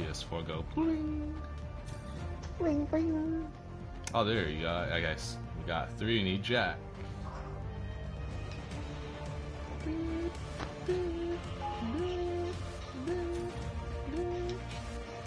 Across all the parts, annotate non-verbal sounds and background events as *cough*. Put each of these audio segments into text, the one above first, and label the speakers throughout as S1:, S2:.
S1: PS4 go bling.
S2: Bling, bling.
S1: Oh, there you go. I guess we got three. You need Jack.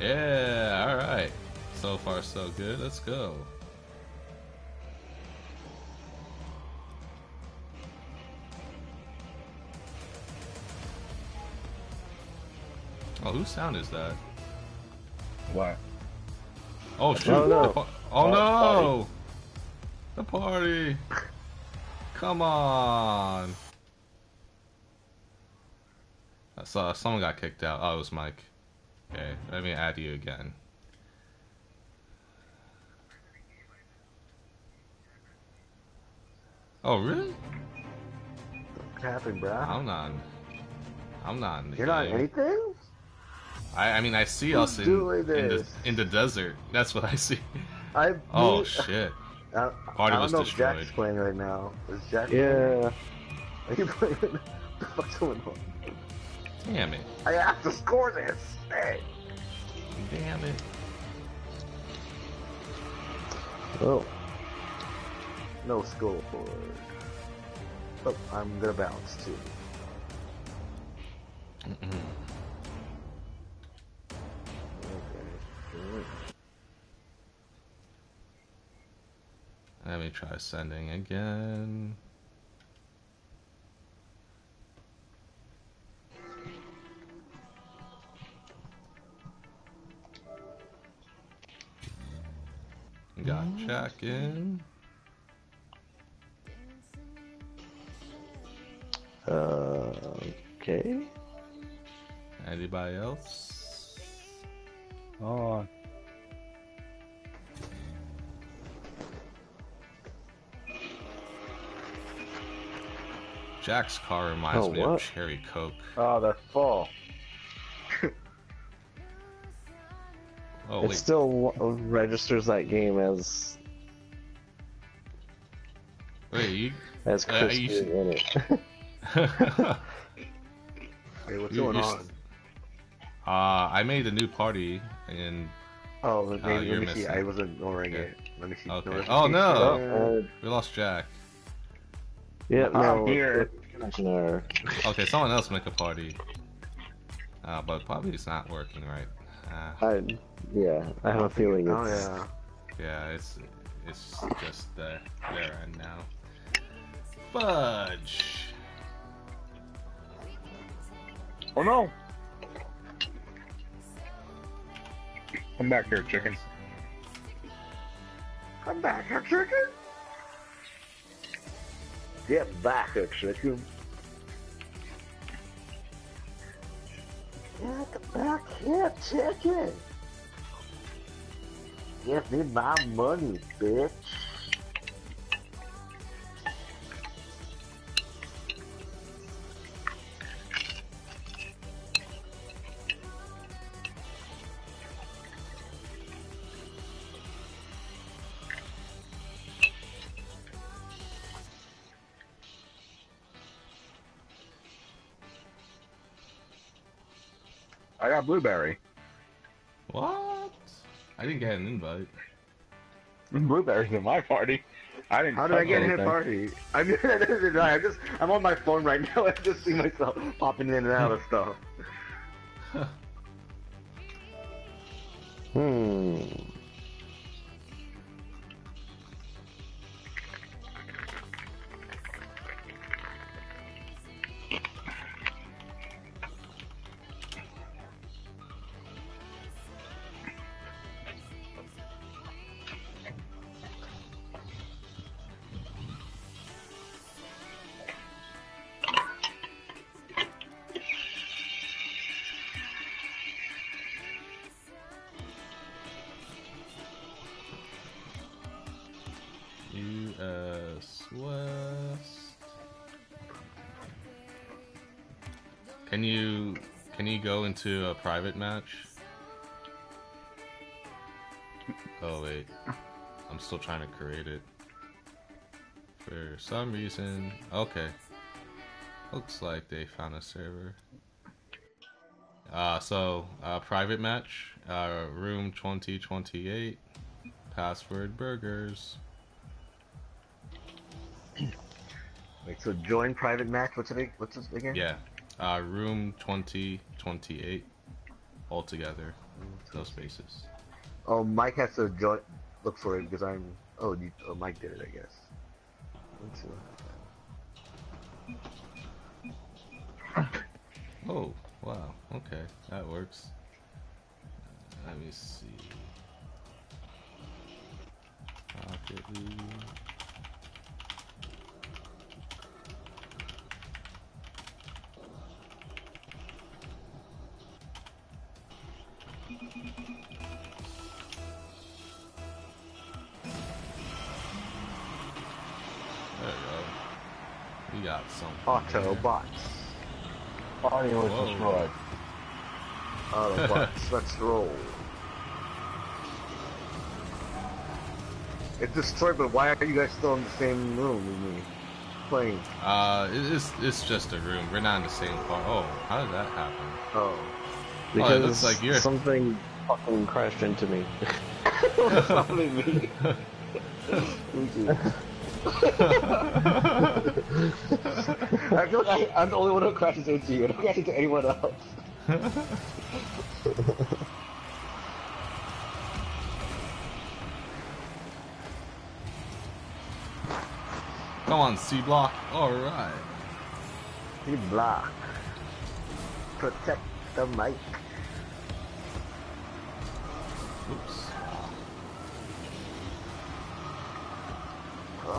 S1: Yeah, alright. So far, so good. Let's go. Oh, whose sound is that?
S3: What?
S1: Oh shoot!
S2: Oh, no.
S1: The oh no! The party! Come on! I saw someone got kicked out. Oh, it was Mike. Okay, let me add you again. Oh really?
S2: What happened, bro?
S1: I'm not. I'm not in the
S2: You're not anything?
S1: I, I mean, I see
S2: Who's
S1: us in, in the
S2: this?
S1: in the desert. That's what I see.
S2: I *laughs*
S1: Oh
S2: me-
S1: shit!
S2: I, I don't
S1: was
S2: know if
S1: destroyed.
S2: Jack's playing right now. Is Jack?
S3: Yeah.
S2: Are you playing? *laughs* what the fuck's going on?
S1: Damn it!
S2: I have to score this. Hey.
S1: Damn it!
S2: Oh. No score. Oh, I'm gonna bounce too.
S1: Mm-mm.
S2: Okay.
S1: Let me try sending again. Got check in.
S2: Uh, okay.
S1: Anybody else?
S3: Oh.
S1: Jack's car reminds
S2: Oh,
S1: me
S2: what?
S1: of Cherry Coke.
S3: Oh, that's full. *laughs*
S1: Oh
S2: it
S1: wait,
S2: still registers that game as
S1: wait, you,
S2: as
S1: Uh,
S2: Chris
S1: you
S2: in it. *laughs* Hey, what's
S1: You-
S2: going
S1: you're
S2: on?
S1: st- uh, I made a new party and
S2: Oh, let me,
S1: Oh,
S2: let
S1: you're
S2: me see.
S1: missing.
S2: I wasn't ignoring
S1: Okay.
S2: it. Let me see.
S1: Okay.
S2: Notification.
S1: Oh, no.
S2: Uh,
S1: we lost Jack.
S2: Yeah, no.
S3: I'm here.
S2: Connection.
S1: Okay, someone else make a party. Uh, but probably it's not working right. Uh,
S2: I, yeah, I have a feeling it's.
S4: Oh yeah.
S1: yeah, it's it's just uh, their end now. Fudge.
S3: Oh no! Come back here, chicken.
S2: Come back here, chicken. Get back here, chicken. Get back here, chicken. Give me my money, bitch.
S3: I got blueberry.
S1: What? I didn't get an invite.
S3: Blueberry's in my party. I didn't.
S4: How did I
S3: touch
S4: get hit
S3: anything.
S4: party? I mean, *laughs* I'm just I'm on my phone right now. *laughs* I just see myself popping in and out of stuff. *laughs*
S1: Can you can you go into a private match? Oh wait, I'm still trying to create it. For some reason, okay. Looks like they found a server. Uh, so uh, private match, uh, room twenty twenty eight, password burgers.
S2: Wait, so join private match. What's it? What's this again?
S1: Yeah, uh, room twenty twenty eight, all together, no spaces.
S2: Oh, Mike has to join. Look for it because I'm. Oh, you, oh, Mike did it, I guess. Let's see *laughs*
S1: Oh, wow. Okay, that works. Let me see. Rocket League. There we go. We got something.
S2: Autobots.
S3: Audio is
S1: Whoa.
S3: destroyed.
S2: Autobots. *laughs* Let's roll. It's destroyed, but why are you guys still in the same room with me? Playing.
S1: Uh, it's it's just a room. We're not in the same part. Oh, how did that happen?
S2: Oh.
S1: Oh, it looks like you're-
S4: something fucking crashed into me.
S2: What's happening me? Me. I feel like I, I'm the only one who crashes into you. I don't crash into anyone else.
S1: Come on, C block. All right.
S2: You block. Protect the mic.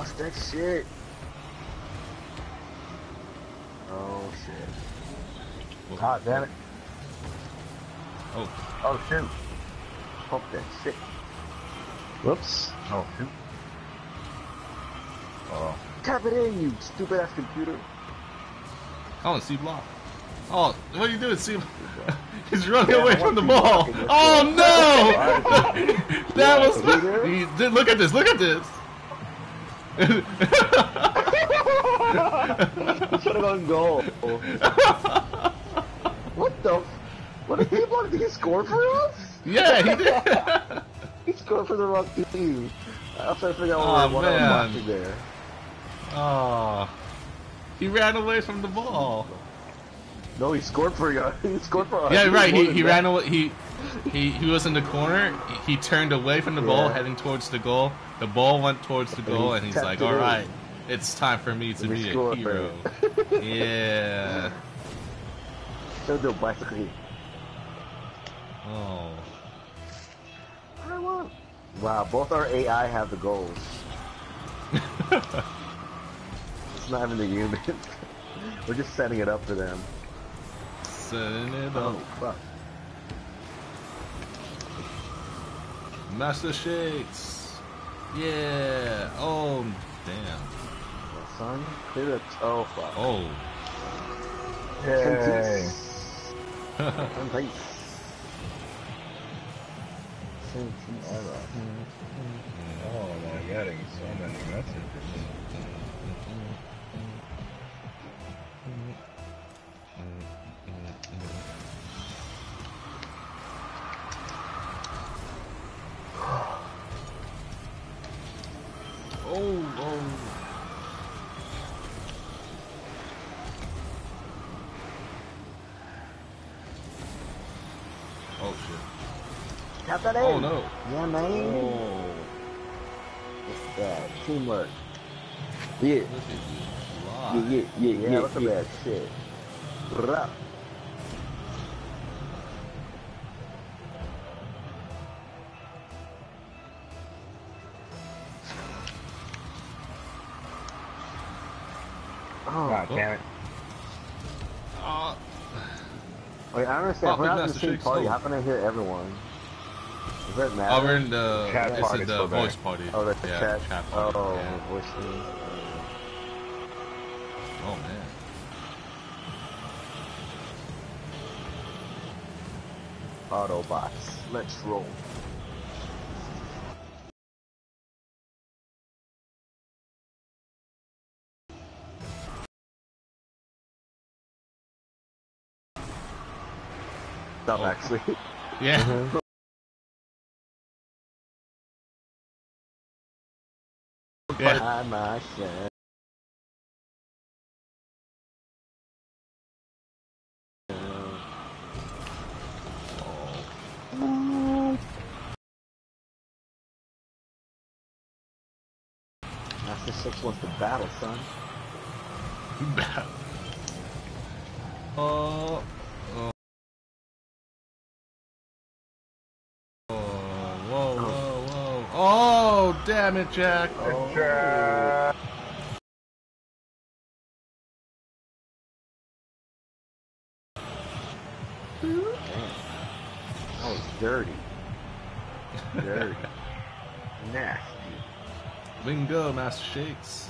S2: Cross that shit. Oh shit.
S3: Ah, damn it.
S1: Oh,
S3: Oh, shoot.
S2: Pump that shit.
S4: Whoops.
S3: Oh, shoot. Oh.
S2: Tap it in, you stupid ass computer.
S1: on, C block. Oh, what are you doing, C? *laughs* He's running
S2: Yeah,
S1: away from the ball.
S2: block in this
S1: Oh no! *laughs* that was. He *laughs* did. Look at this. Look at this.
S2: I'm trying to go and goal. what the? F- what did he block? Did he score for us?
S1: yeah, he did. *laughs*
S2: He scored for the wrong team. I was trying to figure out what I was
S1: man.
S2: watching there.
S1: Oh, he ran away from the ball.
S2: No, he scored for you. *laughs* He scored for us.
S1: Yeah, right.
S2: more
S1: He, he ran away. He he he was in the corner. He, he turned away from the ball, heading towards the goal. The ball went towards the
S2: And
S1: goal, and he's like, "All
S2: in.
S1: right, it's time for me to be a hero." *laughs* yeah.
S2: Show the bicycle.
S1: Oh.
S2: I want. Wow, both our AI have the goals. *laughs* It's not even the humans. We're just setting it up for them.
S1: Setting it
S2: Oh,
S1: up.
S2: fuck.
S1: Master shakes. Yeah. Oh, damn.
S2: Well, son, clear it. Oh, fuck.
S1: Oh.
S3: Yay.
S2: Nice. *laughs*
S3: Oh, I'm getting so many messages.
S1: Oh. Oh. Oh shit.
S2: Tap that oh, in.
S1: Oh no.
S2: Yeah, man.
S1: Oh.
S2: What's that? Teamwork. Yeah.
S1: You.
S2: Yeah,
S1: Fly.
S2: yeah, yeah, yeah. Look at that shit. Bruh.
S1: Ah. *sighs*
S2: wait, I don't understand.
S1: Pop
S2: We're not in the same party. How can I hear everyone? Does that matter?
S1: Oh, we're in the.
S3: Chat
S1: it's
S3: party
S1: in the voice party.
S2: Oh, that's the
S1: yeah,
S2: chat.
S1: chat party.
S2: Oh,
S1: yeah.
S2: voice.
S1: Oh man.
S2: Autobots. Let's roll. Up actually.
S1: Yeah.
S4: Mhm.
S1: Yeah.
S2: By myself. Master Six wants to battle, son.
S1: oh. Oh. Oh, damn it, Jack.
S3: Uh,
S2: That was dirty. Dirty. *laughs* Nasty.
S1: Bingo, Master Shakes.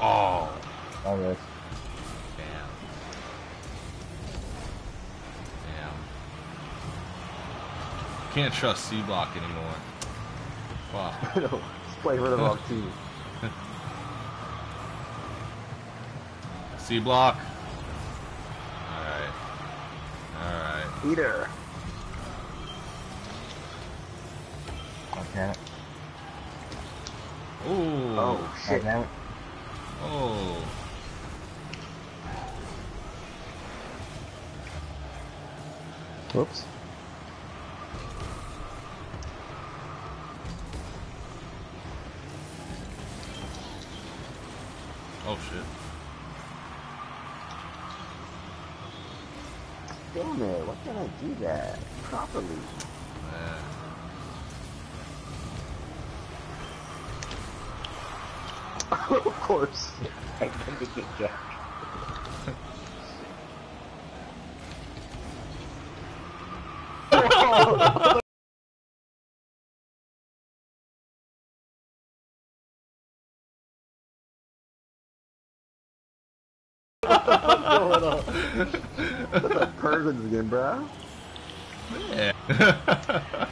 S1: Oh,
S3: all right.
S1: Can't trust C Block anymore. Wow. *laughs*
S2: no, let's play for the wrong team.
S1: C Block. Alright. Alright.
S2: Eater.
S3: Okay.
S1: Ooh.
S2: Oh, shit.
S3: Okay.
S1: Oh.
S4: Whoops.
S1: Oh shit.
S2: Damn it, why can't I do that properly?
S1: Man. *laughs*
S2: of course. *laughs*
S3: I ended the jack.
S2: Going on? What's up, Perkins again, bro?
S1: Yeah. *laughs*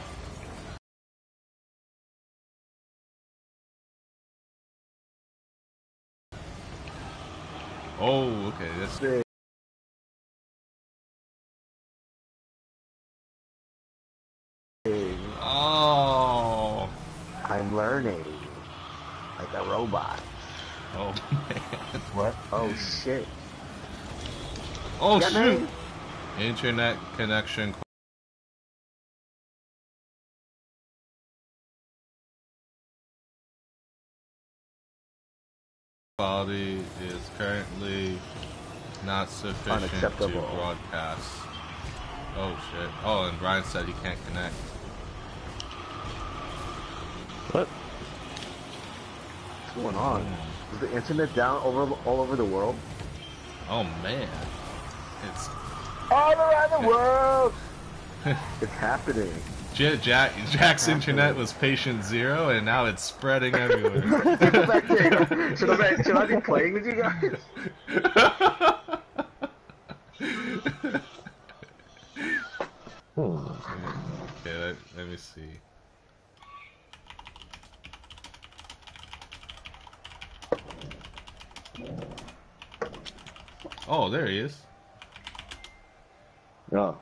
S1: oh, okay. That's
S2: Sick.
S1: oh.
S2: I'm learning. Like a robot.
S1: Oh *laughs* man.
S3: What?
S2: Oh shit.
S1: Oh
S2: Got
S1: shoot.
S2: me.
S1: Internet connection quality is currently not sufficient to broadcast. Oh shit. Oh, and Brian said he can't connect.
S4: What?
S2: What's going on? Hmm. Is the internet down over all over the world?
S1: Oh man. It's
S3: All around the world. *laughs*
S2: It's happening.
S1: J- Jack Jack's internet was patient zero and now it's spreading *laughs* everywhere.
S2: should, I, I, should I be playing with you guys? *laughs*
S4: Hmm.
S1: Okay, let, let me see. Oh, there he is.
S4: Oh.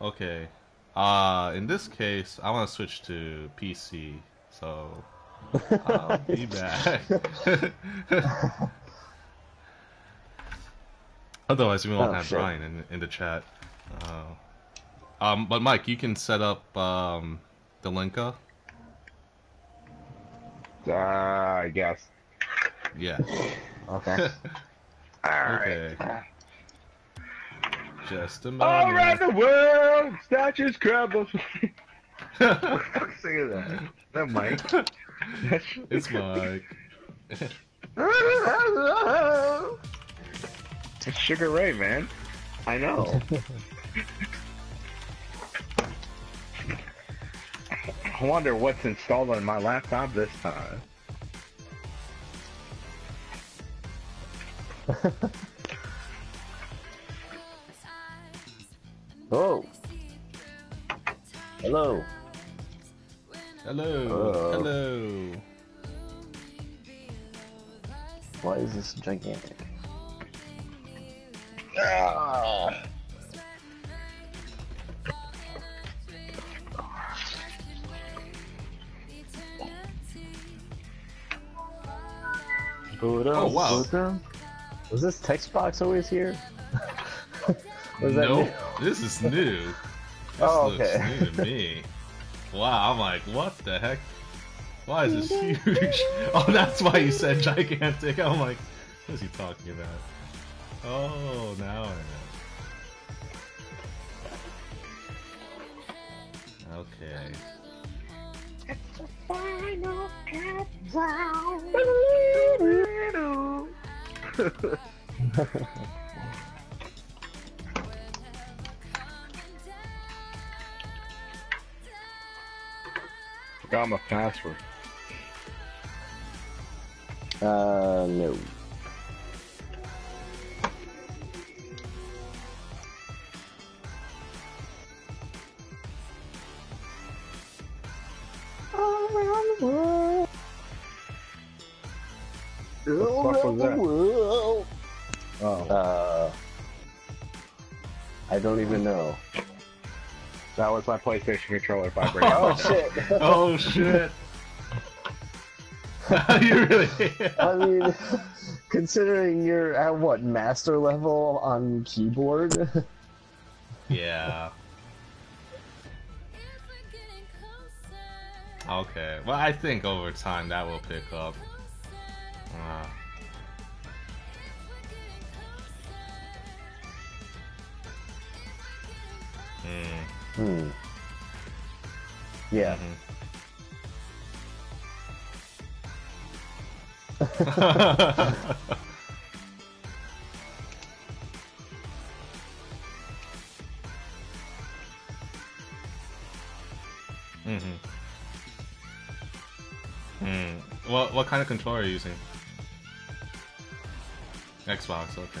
S1: Okay. Uh, in this case, I want to switch to PC, so I'll be *laughs* back. *laughs* Otherwise, we won't
S4: Oh,
S1: have
S4: shit.
S1: Brian in, in the chat. Uh, um, but Mike, you can set up um, the link.
S3: Uh, I guess.
S1: Yeah. *laughs*
S3: Okay. All right.
S1: okay. Just a
S3: All around the world, statues crumble. *laughs*
S2: Fuck singing that. That Mike. *laughs*
S1: it's Mike. *laughs*
S3: It's Sugar Ray, man.
S2: I know.
S3: I wonder what's installed on my laptop this time.
S4: Oh. Hello.
S1: Hello.
S4: Uh.
S1: Hello.
S4: Why is this gigantic?
S3: Ah.
S1: Oh, wow.
S4: Was this text box always here? *laughs* Was that
S1: nope.
S4: New?
S1: This is new. This
S4: Oh,
S1: looks
S4: okay.
S1: new to me. Wow, I'm like, what the heck? Why is this *laughs* huge? *laughs* Oh, that's why you said gigantic. I'm like, what is he talking about? Oh, now I know. Okay.
S5: Final countdown. *laughs*
S3: Forgot my password.
S4: Uh, no.
S3: What the fuck was that?
S4: Whoa.
S3: Oh.
S4: Uh, I don't even know.
S3: That was my PlayStation controller vibrating.
S4: Oh shit! *laughs*
S1: Oh shit! *laughs* you really?
S4: I mean, considering you're at what master level on keyboard, *laughs*
S1: yeah. Okay. Well, I think over time that will pick up. Uh, mm,
S4: hmm. Yeah.
S1: mhm. *laughs* mm-hmm. Hmm. What what kind of controller are you using? Xbox. Okay.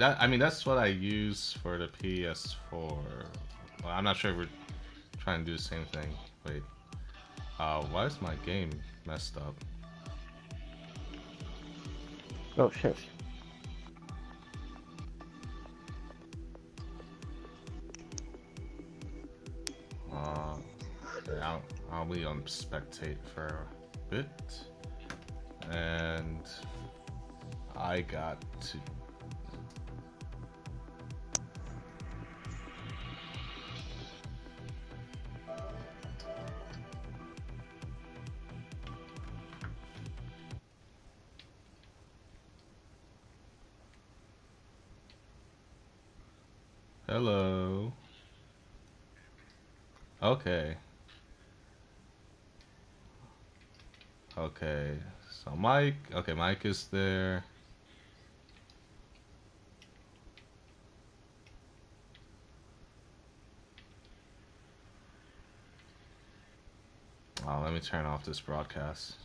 S1: That I mean that's what I use for the PS4. Well, I'm not sure if we're trying to do the same thing. Wait. Uh, why is my game messed up?
S4: Oh shit.
S1: Uh, I'll, I'll be on spectate for a bit. And I got to. Hello. Okay. Okay. So Mike, okay, Mike is there. Oh, let me turn off this broadcast.